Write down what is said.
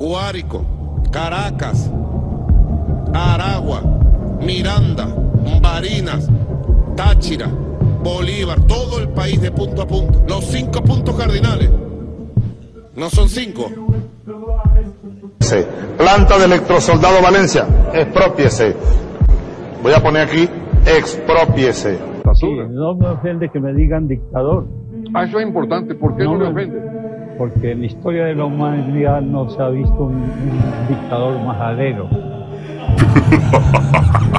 Guárico, Caracas, Aragua, Miranda, Barinas, Táchira, Bolívar, todo el país de punto a punto. Los cinco puntos cardinales. No son cinco. Planta de electrosoldado Valencia, expropiese. Voy a poner aquí, expropiese. Sí, no me ofende que me digan dictador. Ah, eso es importante. ¿Por qué no, me- ofende? Porque en la historia de la humanidad no se ha visto un, dictador majadero.